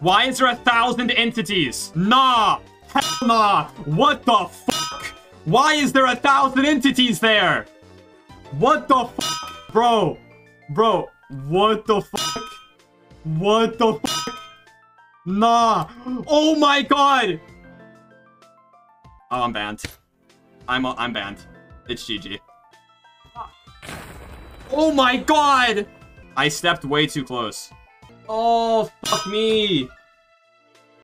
Why is there a thousand entities? Nah! Hell nah! What the fuck? Why is there a thousand entities there? What the fuck? Bro. Bro. What the fuck? What the fuck? Nah. Oh my god! Oh, I'm banned. I'm, I'm banned. It's GG. Oh my god! I stepped way too close. Oh, fuck me.